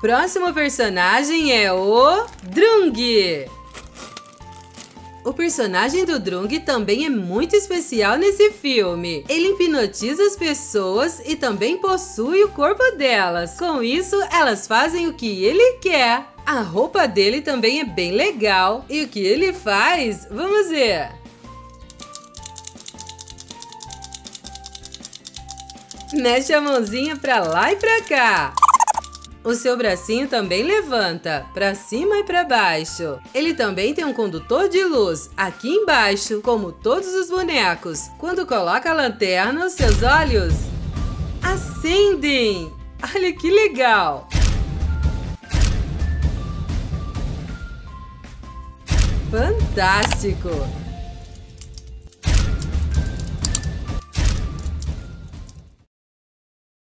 Próximo personagem é o Drung. O personagem do Drung também é muito especial nesse filme. Ele hipnotiza as pessoas e também possui o corpo delas. Com isso, elas fazem o que ele quer. A roupa dele também é bem legal. E o que ele faz? Vamos ver. Mexe a mãozinha pra lá e pra cá. O seu bracinho também levanta, para cima e para baixo. Ele também tem um condutor de luz aqui embaixo, como todos os bonecos. Quando coloca a lanterna, os seus olhos acendem. Olha que legal! Fantástico!